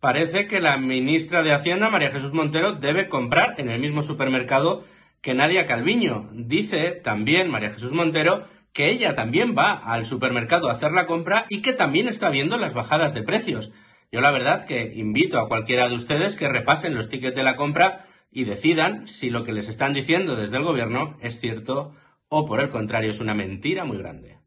parece que la ministra de Hacienda, María Jesús Montero, debe comprar en el mismo supermercado que Nadia Calviño. Dice también María Jesús Montero que ella también va al supermercado a hacer la compra y que también está viendo las bajadas de precios. Yo la verdad que invito a cualquiera de ustedes que repasen los tickets de la compra y decidan si lo que les están diciendo desde el gobierno es cierto o por el contrario es una mentira muy grande.